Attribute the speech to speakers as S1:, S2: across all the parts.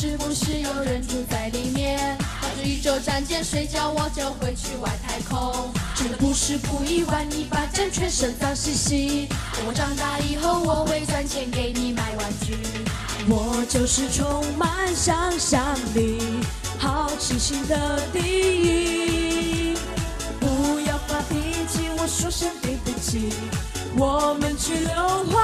S1: 是不是有人住在里面？带着
S2: 宇宙战舰睡觉，我就会去外太空。真的不是不意玩，你把战全身脏兮兮。等我长大以后，我会赚钱给你买玩具。
S1: 我就是充满想象力、好奇心的第一。不要发脾气，我说声对不起。我们去流浪。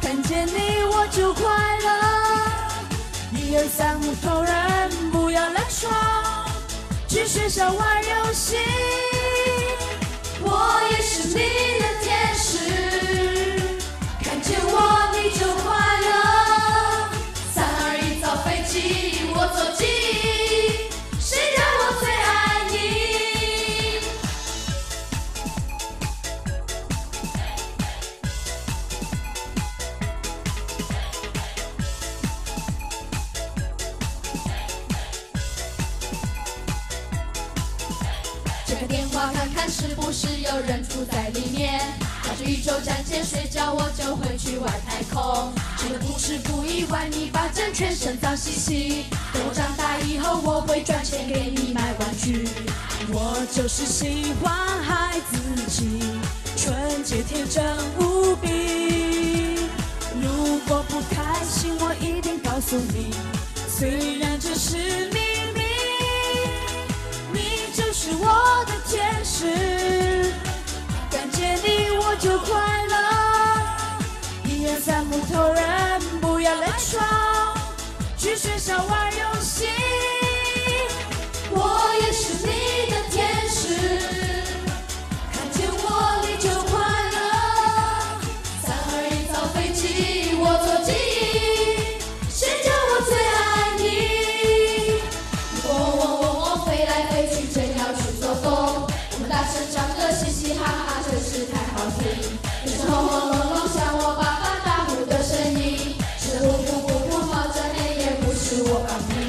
S1: 看见你我就快乐。一二三，木头人不要乱说，去学校玩游戏。
S2: 我也是你宇宙战舰睡觉，我就会去外太空。真的不是不意外，你发展全身脏兮兮。等我长大以后，我会赚钱给你买玩具。
S1: 我就是喜欢孩子气，纯洁天真无比。如果不开心，我一定告诉你，虽然这是秘密。你就是我就快乐。一二三，木头人不要乱闯，去学校玩游戏。
S2: 你是轰轰隆隆向我爸爸大呼的声音，是呼呼呼呼冒着黑烟，不是我发明。